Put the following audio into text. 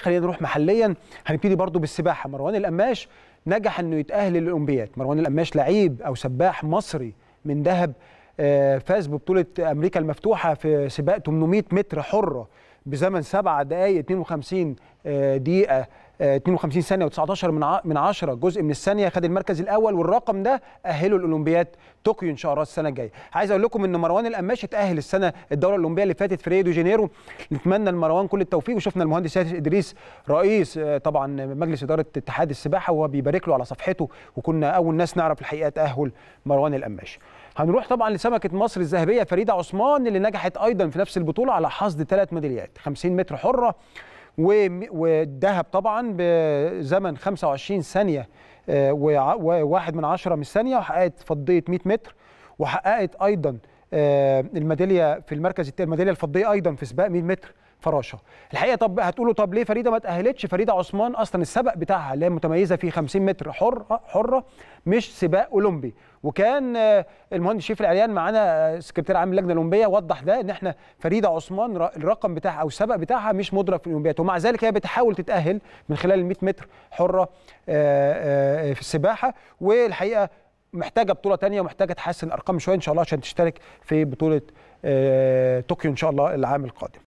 خلينا نروح محليا. هنبتدي برضو بالسباحة. مروان القماش نجح إنه يتأهل للأولمبياد. مروان القماش لعيب أو سباح مصري من دهب آه، فاز ببطولة أمريكا المفتوحة في سباق 800 متر حرة بزمن 7 دقائق 52 آه، دقيقة. 52 ثانية و19 من من 10 جزء من الثانية خد المركز الأول والرقم ده اهله الأولمبياد طوكيو إن شاء الله السنة الجاية. عايز أقول لكم إن مروان القماش اتأهل السنة الدورة الأولمبية اللي فاتت في ريو دي جانيرو. نتمنى لمروان كل التوفيق. وشفنا المهندس ياسر إدريس رئيس آه، طبعا مجلس إدارة اتحاد السباحة وهو بيبارك له على صفحته. وكنا أول ناس نعرف الحقيقة تأهل مروان القماش. هنروح طبعا لسمكة مصر الذهبية فريدة عثمان اللي نجحت أيضا في نفس البطولة على حصد ثلاث ميداليات. 50 متر حرة. والذهب طبعا بزمن 25 ثانية آه، وواحد من عشرة من الثانية وحققت فضية 100 متر وحققت أيضا آه، الميدالية في المركز الثاني الميدالية الفضية أيضا في سباق 100 متر. فراشه. الحقيقة طب هتقولوا طب ليه فريدة ما تأهلتش؟ فريدة عثمان أصلا السبق بتاعها اللي هي متميزة فيه 50 متر حره حرة مش سباق أولمبي. وكان آه، المهندس شريف العريان معانا آه، سكرتير عام اللجنة الأولمبية وضح ده إن إحنا فريدة عثمان الرقم بتاعها أو السبق بتاعها مش مدرك في الاولمبياد ومع ذلك هي بتحاول تتأهل من خلال ال 100 متر حرة آه، في السباحة. والحقيقة محتاجة بطولة تانية ومحتاجة تحسن الأرقام شوية إن شاء الله عشان تشترك في بطولة طوكيو إن شاء الله العام القادم.